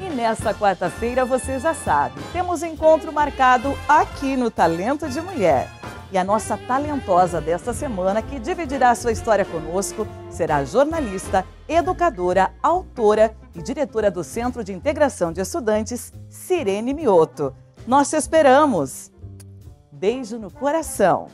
E nesta quarta-feira, você já sabe, temos encontro marcado aqui no Talento de Mulher. E a nossa talentosa desta semana, que dividirá sua história conosco, será jornalista, educadora, autora e diretora do Centro de Integração de Estudantes, Sirene Mioto. Nós te esperamos! Beijo no coração!